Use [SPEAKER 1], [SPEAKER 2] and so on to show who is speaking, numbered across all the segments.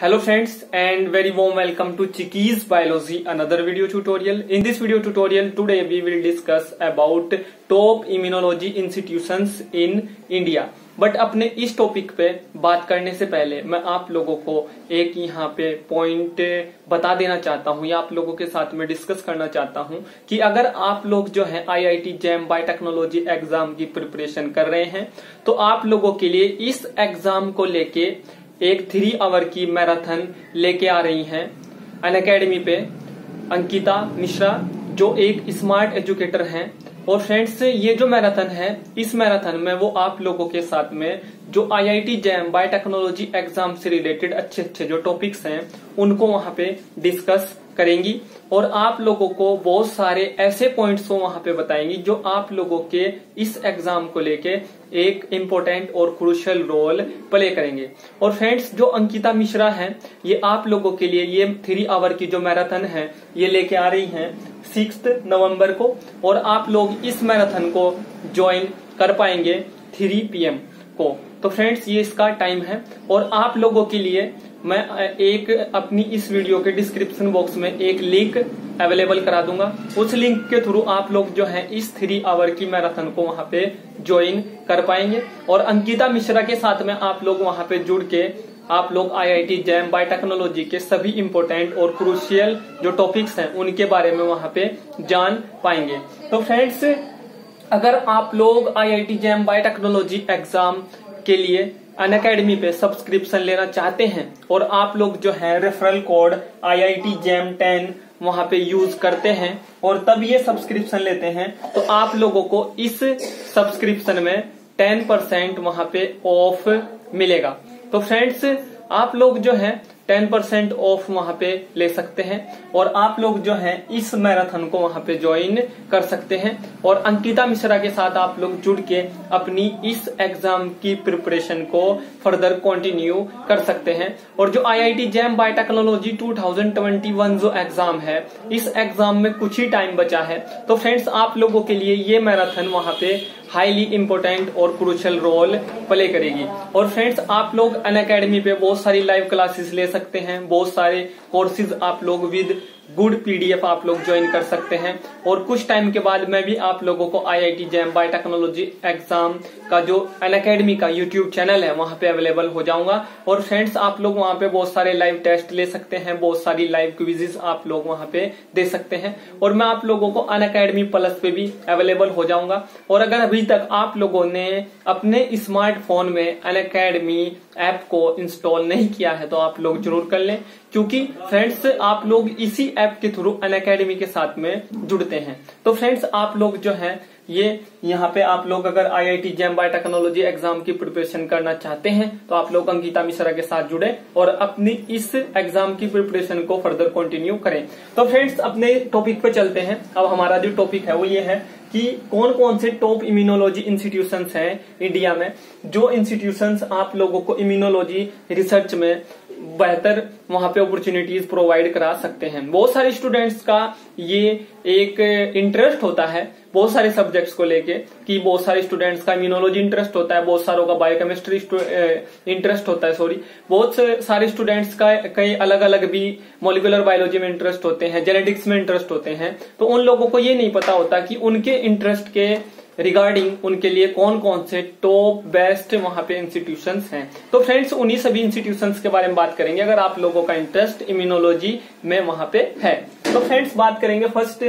[SPEAKER 1] Hello friends and very warm welcome to Chiki's biology another video tutorial in this video tutorial today we will discuss about top immunology institutions in India but अपने इस topic पे बात करने से पहले, मैं आप लोगों को एक यहाँ पे पॉइंट बता देना चाहता हूँ, या आप लोगों के साथ में डिस्कस करना चाहता हूँ, कि अगर आप लोग जो है I I T JAM biotechnology exam की प्रिपरेशन कर रहे हैं तो आप लोगों के लिए इस एग्ज़ाम को लेके एक थ्री आवर की मैराथन लेके आ रही हैं। अन अकेडमी पे अंकिता मिश्रा, जो एक स्मार्ट एजुकेटर हैं। और फ्रेंड्स ये जो मैराथन है, इस मैराथन में वो आप लोगों के साथ में, जो आईआईटी जैम बायोटेक्नोलॉजी एग्ज़ाम से रिलेटेड अच्छे अच्छे जो टॉपिक्स हैं, उनको वहाँ पे डिस्कस करेंगी और आप लोगों को बहुत सारे ऐसे पॉइंट्स को वहाँ पे बताएँगी जो आप लोगों के इस एग्ज़ाम को लेके एक इम्पोर्टेंट और क्रूशियल रोल प्ले करेंगे। और फ्रेंड्स जो अंकिता मिश्रा हैं, ये आप लोगों के लिए ये थ्री आवर की जो मैराथन है, ये लेके आ रही हैं सिक्स नवंबर को और आप लोग इस मैराथन को ज्वाइन कर पाएँगे थ्री पीएम को। तो फ्रेंड्स ये इसका टाइम है और आप लोगों के लिए मैं एक अपनी इस वीडियो के डिस्क्रिप्शन बॉक्स में एक लिंक अवेलेबल करा दूँगा। उस लिंक के थ्रू आप लोग जो है इस थ्री आवर की मैराथन को वहाँ पे ज्वाइन कर पाएँगे। और अंकिता मिश्रा के साथ में आप लोग वहाँ पे जुड़ के आप लोग आईआईटी जैम बायोटेक्नोलॉजी के सभी इम्पोर्टेंट और क्रूशियल जो टॉपिक्स हैं, उनके बारे में वहाँ पे जान पाएँगे। तो फ्रेंड्स अगर आप लोग आईआईटी जैम बायोटेक्नोलॉजी एग्ज़ाम के लिए अन अकेडमी पे सब्सक्रिप्शन लेना चाहते हैं और आप लोग जो है referral code I I T JAM ten वहाँ पे यूज़ करते हैं और तब ये सब्सक्रिप्शन लेते हैं तो आप लोगों को इस सब्सक्रिप्शन में टेन परसेंट वहाँ पे ऑफ़ मिलेगा। तो फ्रेंड्स आप लोग जो है टेन परसेंट ऑफ़ वहाँ पे ले सकते हैं। और आप लोग जो है, इस मैराथन को वहाँ पे ज्वाइन कर सकते हैं। और अंकिता मिश्रा के साथ आप लोग जुड़ के अपनी इस एग्ज़ाम की प्रिपरेशन को फर्दर कंटिन्यू कर सकते हैं। और जो आईआईटी जैम बायोटेक्नोलॉजी 2021 जो एग्ज़ाम है, इस एग्ज़ाम में कुछ ही टाइम बचा है। तो फ्रेंड्स आप लोगों के लिए ये मैराथन वहाँ पे हाईली इंपोर्टेंट और क्रूशल रोल प्ले करेगी। और फ्रेंड्स आप लोग अन अकेडमी पे बहुत सारी लाइव क्लासेस ले सकते हैं, बहुत सारे कोर्सेज आप लोग विद गुड पीडीएफ आप लोग ज्वाइन कर सकते हैं। और कुछ टाइम के बाद मैं भी आप लोगों को आईआईटी जैम बायोटेक्नोलॉजी एग्ज़ाम का जो अन अकेडमी का यूट्यूब चैनल है, वहाँ पे अवेलेबल हो जाऊँगा। और फ्रेंड्स आप लोग वहाँ पे बहुत सारे लाइव टेस्ट ले सकते हैं, बहुत सारी लाइव क्विजेस आप लोग वहाँ पे दे सकते हैं। और मैं आप लोगों को अन अकेडमी प्लस पे भी अवेलेबल हो जाऊँगा। और अगर अभी तक आप लोगों ने अपने स्मार्टफ़ोन में अन अकेडमी ऐप को इंस्टॉल नहीं किया है तो आप लोग ज़रूर कर लें। क्योंकि फ्रेंड्स आप लोग इसी ऐप के थ्रू अन अकेडमी के साथ में जुड़ते हैं। तो फ्रेंड्स आप लोग जो है, ये, यहाँ पे आप लोग अगर आईआईटी जैम बायोटेक्नोलॉजी एग्ज़ाम की प्रिपरेशन करना चाहते हैं तो आप लोग अंकिता मिश्रा के साथ जुड़े और अपनी इस एग्ज़ाम की प्रिपरेशन को फर्दर कंटिन्यू करें। तो फ्रेंड्स अपने टॉपिक पे चलते हैं। अब हमारा जो टॉपिक है, वो ये है कि कौन कौन से टॉप इम्यूनोलॉजी इंस्टीट्यूशंस हैं इंडिया में, जो इंस्टीट्यूशंस आप लोगों को इम्यूनोलॉजी रिसर्च में बेहतर वहाँ पे अपॉर्चुनिटीज़ प्रोवाइड करा सकते हैं। बहुत सारे स्टूडेंट्स का ये एक इंटरेस्ट होता है बहुत सारे सब्जेक्ट्स को लेके कि बहुत सारे स्टूडेंट्स का इम्यूनोलॉजी इंटरेस्ट होता है, बहुत सारों का बायोकेमिस्ट्री इंटरेस्ट होता है सॉरी बहुत सारे स्टूडेंट्स का कई अलग अलग भी मोलिकुलर बायोलॉजी में इंटरेस्ट होते हैं जेनेटिक्स में इंटरेस्ट होते हैं। तो उन लोगों को ये नहीं पता होता कि उनके इंटरेस्ट के रिगार्डिंग उनके लिए कौन कौन से टॉप बेस्ट वहाँ पे इंस्टीट्यूशन हैं। तो फ्रेंड्स उन्हीं सभी इंस्टीट्यूशन के बारे में बात करेंगे, अगर आप लोगों का इंटरेस्ट इम्यूनोलॉजी में वहाँ पे है। तो फ्रेंड्स बात करेंगे फ़र्स्ट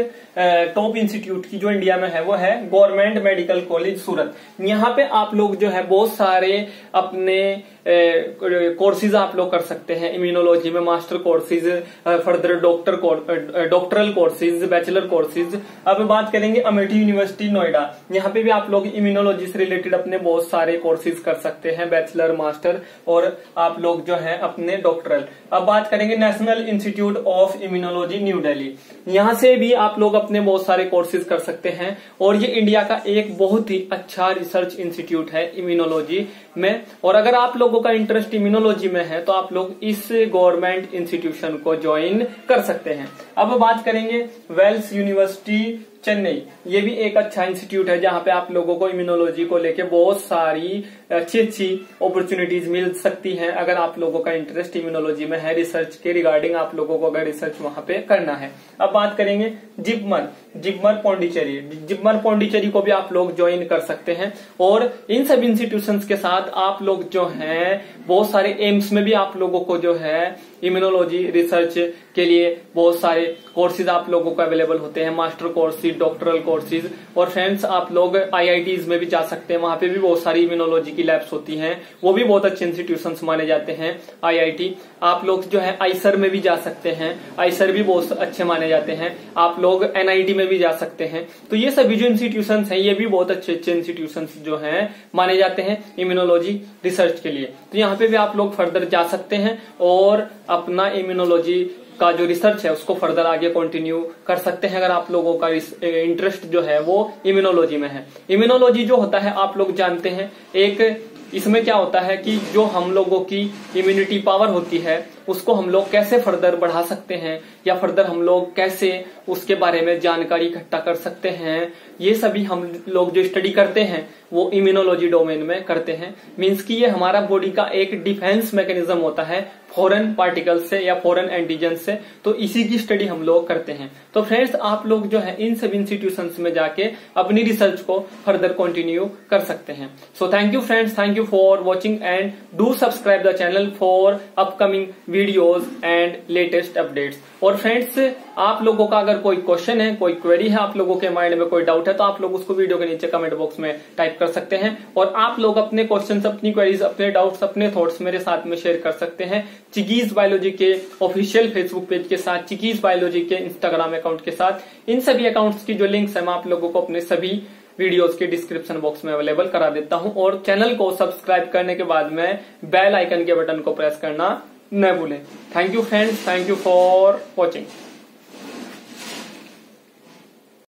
[SPEAKER 1] टॉप इंस्टीट्यूट की जो इंडिया में है, वो है गवर्नमेंट मेडिकल कॉलेज सूरत। यहाँ पे आप लोग जो है, बहुत सारे अपने कोर्सेज आप लोग कर सकते हैं इम्यूनोलॉजी में master courses further doctor doctoral courses bachelor courses अब बात करेंगे अमेठी यूनिवर्सिटी नोएडा। यहाँ पे भी आप लोग इम्यूनोलॉजी से रिलेटेड अपने बहुत सारे कोर्सेज कर सकते हैं बैचलर मास्टर और आप लोग जो है अपने डॉक्टरल अब बात करेंगे national institute of immunology New Delhi यहाँ से भी आप लोग अपने बहुत सारे कोर्सेज कर सकते हैं और ये इंडिया का एक बहुत ही अच्छा रिसर्च इंस्टीट्यूट है इम्यूनोलॉजी में। और अगर आप लोगों का इंटरेस्ट इम्यूनोलॉजी में है तो आप लोग इस गवर्नमेंट इंस्टीट्यूशन को ज्वाइन कर सकते हैं। अब बात करेंगे वेल्स यूनिवर्सिटी चेन्नई। ये भी एक अच्छा इंस्टीट्यूट है जहाँ पे आप लोगों को इम्यूनोलॉजी को लेके बहुत सारी अच्छी अच्छी अपॉर्चुनिटीज़ मिल सकती हैं अगर आप लोगों का इंटरेस्ट इम्यूनोलॉजी में है। रिसर्च के रिगार्डिंग आप लोगों को अगर रिसर्च वहाँ पे करना है। अब बात करेंगे जिपमर जिपमर पौंडीचेरी जिपमर पौंडीचेरी को भी आप लोग ज्वाइन कर सकते हैं। और इन सब इंस्टीट्यूशन के साथ आप लोग जो है, बहुत सारे एम्स में भी आप लोगों को जो है इम्यूनोलॉजी रिसर्च के लिए बहुत सारे कोर्सेज आप लोगों को अवेलेबल होते हैं मास्टर कोर्सेज डॉक्टरल कोर्सेज और फ्रेंड्स आप लोग आईआईटीज में भी जा सकते हैं। वहाँ पे भी बहुत सारी इम्यूनोलॉजी की लैब्स होती हैं। वो भी बहुत अच्छे इंस्टीट्यूशन माने जाते हैं आईआईटी आप लोग जो है आईसर में भी जा सकते हैं। आईसर भी बहुत अच्छे माने जाते हैं। आप लोग एनआईटी में भी जा सकते हैं। तो ये सभी जो इंस्टीट्यूशन है, ये भी बहुत अच्छे अच्छे इंस्टीट्यूशन जो है, माने जाते हैं इम्यूनोलॉजी रिसर्च के लिए। तो यहाँ पे भी आप लोग फर्दर जा सकते हैं और अपना इम्यूनोलॉजी का जो रिसर्च है, उसको फर्दर आगे कंटिन्यू कर सकते हैं अगर आप लोगों का इंटरेस्ट जो है वो इम्यूनोलॉजी में है। इम्यूनोलॉजी जो होता है, आप लोग जानते हैं, एक इसमें क्या होता है कि जो हम लोगों की इम्यूनिटी पावर होती है, उसको हम लोग कैसे फर्दर बढ़ा सकते हैं, या फर्दर हम लोग कैसे उसके बारे में जानकारी इकट्ठा कर सकते हैं ये सभी हम लोग जो स्टडी करते हैं, वो इम्यूनोलॉजी डोमेन में करते हैं। मीन्स कि ये हमारा बॉडी का एक डिफेंस मैकेनिज्म होता है फॉरेन पार्टिकल से या फॉरेन एंटीजन से। तो इसी की स्टडी हम लोग करते हैं। तो फ्रेंड्स आप लोग जो है, इन सब इंस्टीट्यूशन में जाके अपनी रिसर्च को फर्दर कंटिन्यू कर सकते हैं। So thank you friends thank you for watching and do subscribe the channel for upcoming videos and latest updates और फ्रेंड्स आप लोगों का अगर कोई क्वेश्चन है, कोई क्वेरी है, आप लोगों के माइंड में कोई डाउट है तो आप लोग उसको वीडियो के नीचे कमेंट बॉक्स में टाइप कर सकते हैं और आप लोग अपने क्वेश्चन अपनी क्वेरीज अपने डाउट्स अपने थॉट्स मेरे साथ में शेयर कर सकते हैं चिकीज बायोलॉजी के ऑफिशियल फेसबुक पेज के साथ चिकीज बायोलॉजी के इंस्टाग्राम अकाउंट के साथ। इन सभी अकाउंट्स की जो लिंक्स है, मैं आप लोगों को अपने सभी वीडियोस के डिस्क्रिप्शन बॉक्स में अवेलेबल करा देता हूँ और चैनल को सब्सक्राइब करने के बाद में बेल आइकन के बटन को प्रेस करना न भूलें। Thank you friends thank you for watching